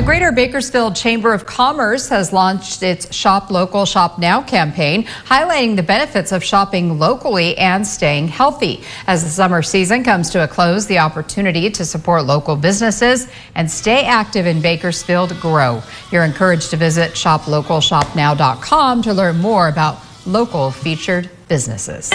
The Greater Bakersfield Chamber of Commerce has launched its Shop Local, Shop Now campaign, highlighting the benefits of shopping locally and staying healthy. As the summer season comes to a close, the opportunity to support local businesses and stay active in Bakersfield grow. You're encouraged to visit shoplocalshopnow.com to learn more about local featured businesses.